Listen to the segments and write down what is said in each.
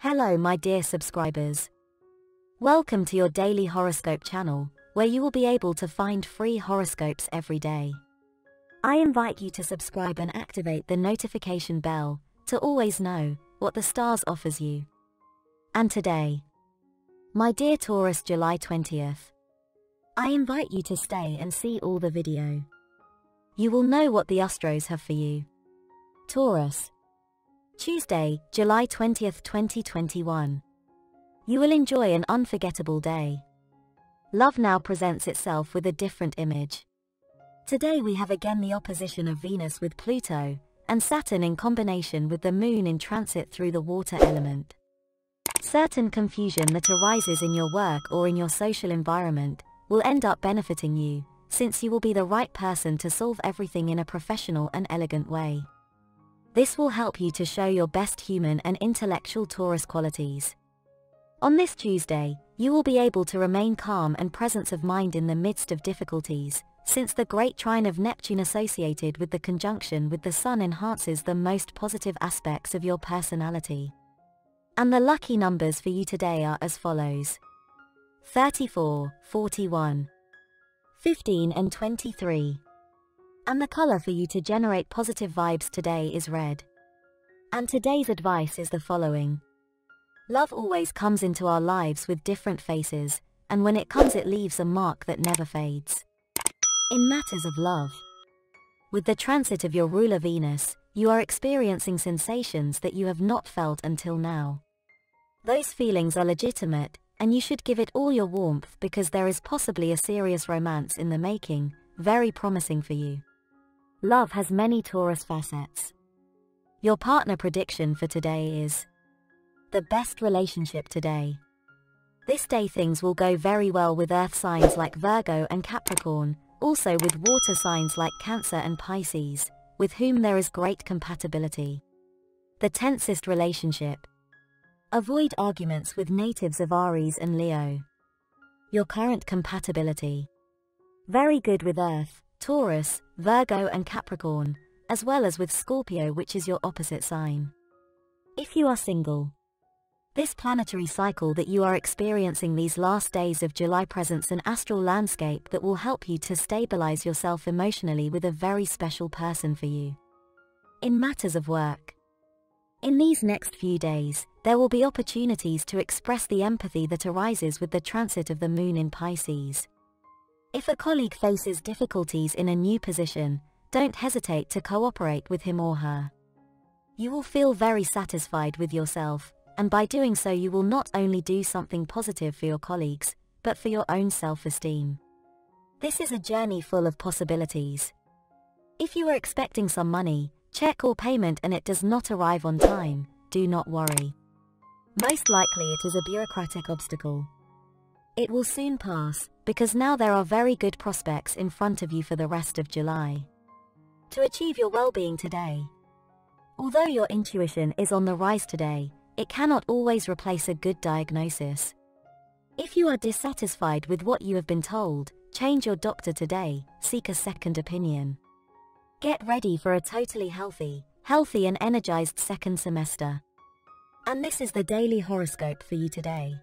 Hello, my dear subscribers. Welcome to your daily horoscope channel, where you will be able to find free horoscopes every day. I invite you to subscribe and activate the notification bell to always know what the stars offers you. And today, my dear Taurus July 20th, I invite you to stay and see all the video. You will know what the Astros have for you. Taurus. Tuesday, July 20th, 2021. You will enjoy an unforgettable day. Love now presents itself with a different image. Today we have again the opposition of Venus with Pluto, and Saturn in combination with the Moon in transit through the water element. Certain confusion that arises in your work or in your social environment will end up benefiting you, since you will be the right person to solve everything in a professional and elegant way. This will help you to show your best human and intellectual Taurus qualities. On this Tuesday, you will be able to remain calm and presence of mind in the midst of difficulties, since the great trine of Neptune associated with the conjunction with the Sun enhances the most positive aspects of your personality. And the lucky numbers for you today are as follows. 34, 41, 15 and 23. And the color for you to generate positive vibes today is red. And today's advice is the following. Love always comes into our lives with different faces, and when it comes it leaves a mark that never fades. In matters of love, with the transit of your ruler Venus, you are experiencing sensations that you have not felt until now. Those feelings are legitimate, and you should give it all your warmth because there is possibly a serious romance in the making, very promising for you. Love has many Taurus facets. Your partner prediction for today is the best relationship today. This day things will go very well with earth signs like Virgo and Capricorn, also with water signs like Cancer and Pisces, with whom there is great compatibility. The tensest relationship, Avoid arguments with natives of Aries and Leo. Your current compatibility. Very good with Earth, Taurus, Virgo and Capricorn, as well as with Scorpio which is your opposite sign. If you are single, this planetary cycle that you are experiencing these last days of July presents an astral landscape that will help you to stabilize yourself emotionally with a very special person for you. In matters of work, in these next few days, there will be opportunities to express the empathy that arises with the transit of the moon in Pisces. If a colleague faces difficulties in a new position, don't hesitate to cooperate with him or her. You will feel very satisfied with yourself, and by doing so you will not only do something positive for your colleagues, but for your own self-esteem. This is a journey full of possibilities. If you are expecting some money, check or payment and it does not arrive on time, do not worry. Most likely it is a bureaucratic obstacle. It will soon pass, because now there are very good prospects in front of you for the rest of July. To achieve your well-being today. Although your intuition is on the rise today, it cannot always replace a good diagnosis. If you are dissatisfied with what you have been told, change your doctor today, seek a second opinion. Get ready for a totally healthy, healthy and energized second semester. And this is the daily horoscope for you today.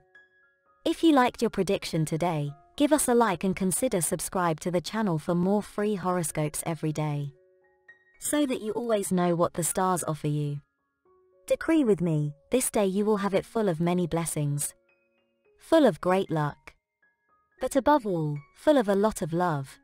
If you liked your prediction today, give us a like and consider subscribe to the channel for more free horoscopes every day. So that you always know what the stars offer you. Decree with me, this day you will have it full of many blessings. Full of great luck. But above all, full of a lot of love.